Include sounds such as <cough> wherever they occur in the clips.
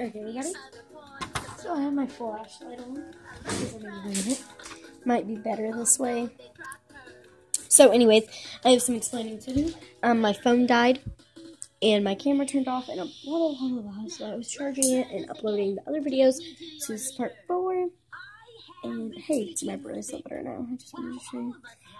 Okay, we got it. So I have my flashlight on. because I'm gonna use it. Might be better this way. So, anyways, I have some explaining to do. Um, my phone died, and my camera turned off, and a blah blah blah blah. So I was charging it and uploading the other videos. So this is part four. And hey, it's my bracelet better now. I just wanted to show you.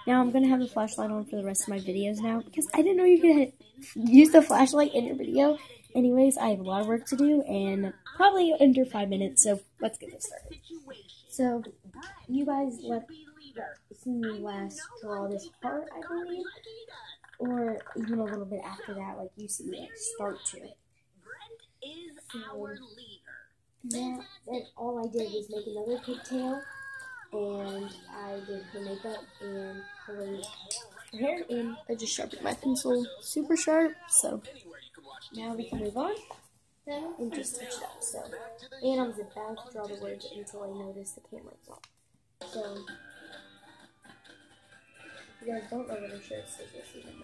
Now I'm gonna have the flashlight on for the rest of my videos now because I didn't know you could use the flashlight in your video. Anyways, I have a lot of work to do and probably under five minutes. So let's get this started. So you guys let me last draw this part, I believe, or even a little bit after that, like you see me start to. So that, that all I did was make another pigtail, and I did her makeup and her hair, and I just sharpened my pencil super sharp. So now we can move on now and just touch it up. So, and I was about to draw the words until I noticed the camera off. So, if you guys don't know what a shirt says, you'll see them.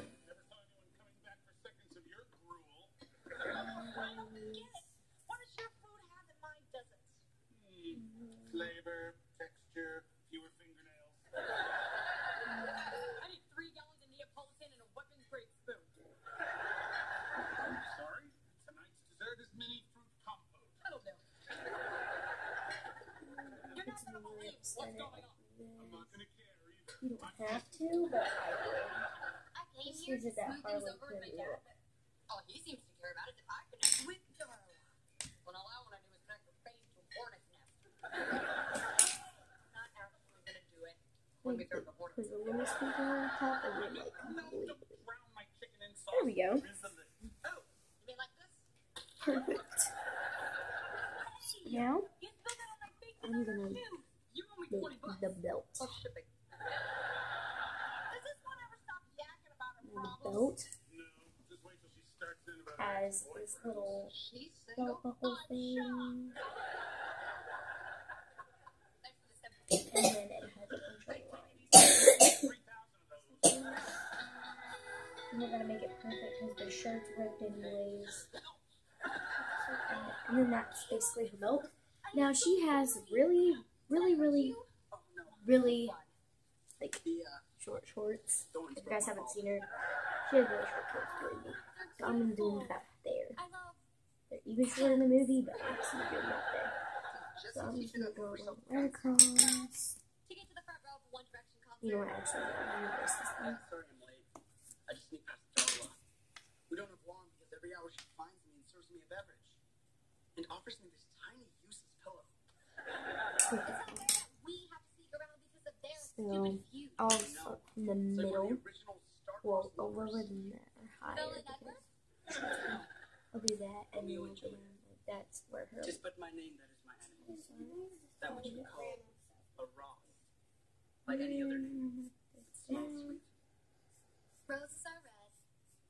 What does your food have that mine doesn't? Flavor, texture, fewer fingernails. I need three gallons of Neapolitan and a weapons grade spoon. I'm sorry. Tonight's dessert is mini fruit compote. That'll do. You're not gonna believe what's going on. I'm not gonna care either. You don't have to, but I will. Just to it that and Quinn it. Oh, he seems to care about it. If I just whip the When all I want to do is connect to hornet's nest. not actually gonna do it the little speaker on top and then like completely. to. There we go. Drizzle it. Oh, you mean like this? Perfect. Now You spilled that on my face I'm gonna too. You owe me make 20 bucks. the belt. Plus shipping. Does this one ever stop yakking about her The problems? belt No, just wait till she starts in about has this little buckle thing, the and then it has of those. <coughs> We're gonna make it perfect because the shirt's ripped anyways. And then that's basically her belt. Now she has really, really, really, really like short shorts. If you guys haven't seen her, she has really short shorts, believe me. So I'm gonna do them about there. I love They're even shorter in the movie, but I'm just gonna do them about there. So I'm just gonna go right across. to get to the front row of a One Direction concert. You know what? Actually, I'm gonna reverse this one. Sorry I'm late. I just sneaked past the Darla. We don't have long because every hour she finds me and serves me a beverage. And offers me this tiny useless pillow. Put that one. We have to sneak around because of their So, stupid feud. I'll start in the middle. Well, Wars a little bit higher. And Because Edward? I'll do that, and then we'll. Like that's where her. Just but my name, that is my enemy. That which you call a Ross. Like any other name. Mm-hmm. It's not sweet. Roses are red,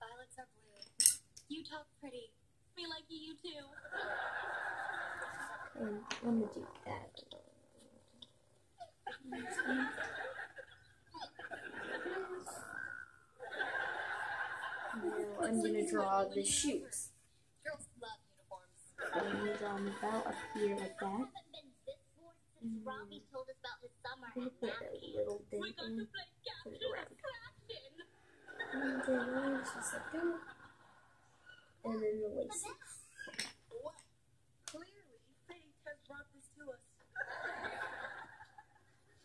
violets are blue. You talk pretty. We like you too. And I'm gonna do that. <laughs> I'm gonna draw the shoes. Girls love uniforms. So I'm gonna draw them about up here like that. haven't been this bored since Mm. Robbie told us about his summer I'm gonna at put a little dent in. Put it around. And then it's just like that. And then the laces. Well, clearly fate has brought this to us.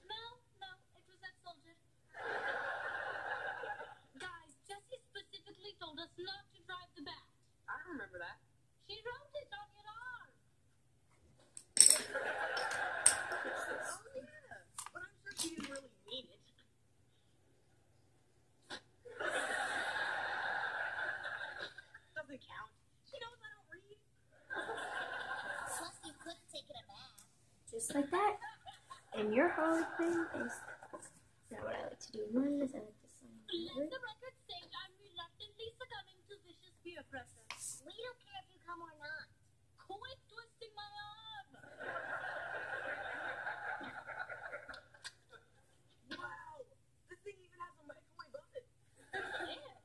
No, no, it was that soldier. Guys, Jessie specifically told us not to drive the bat. I remember that. She wrote it on your arm. Fix this. Oh yeah, but I'm sure she didn't really mean it. Doesn't count. She knows I don't read. Plus, you could have taken a bath. Just like that. And your Harley Quinn is not what I like to do. Mine is I like to sign Let it. the record say I'm reluctantly succumbing to vicious peer pressure. We don't care if you come or not. Quit twisting my arm. Wow! This thing even has a microwave oven. Where?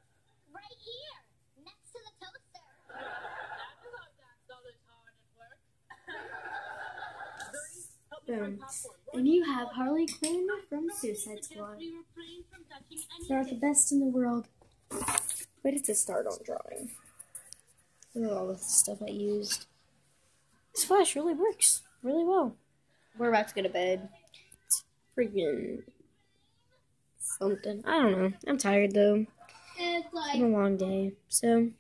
Right here, next to the toaster. That's about that solid hard at work. Boom. And you have Harley Quinn from Suicide Squad. They're the best in the world. But it's a start on drawing. Look at all the stuff I used. This flash really works really well. We're about to go to bed. It's freaking something. I don't know. I'm tired though. It's It's like been a long day. So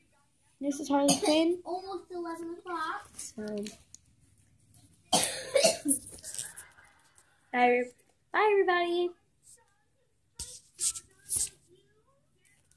this is Harley Quinn. almost 11 o'clock. So bye, bye everybody.